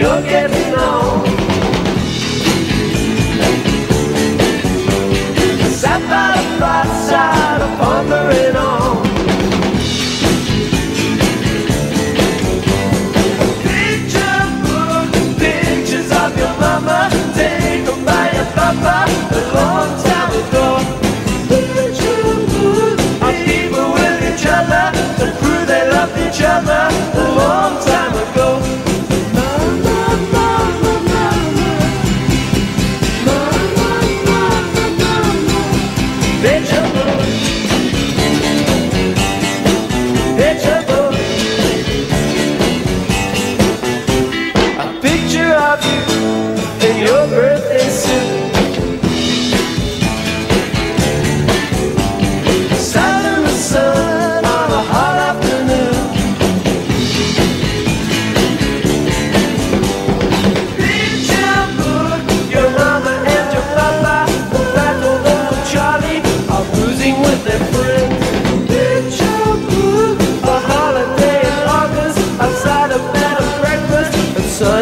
You're getting on.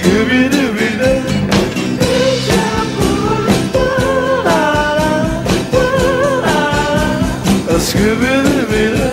Scooby-Dooby-Doo Scooby-Dooby-Doo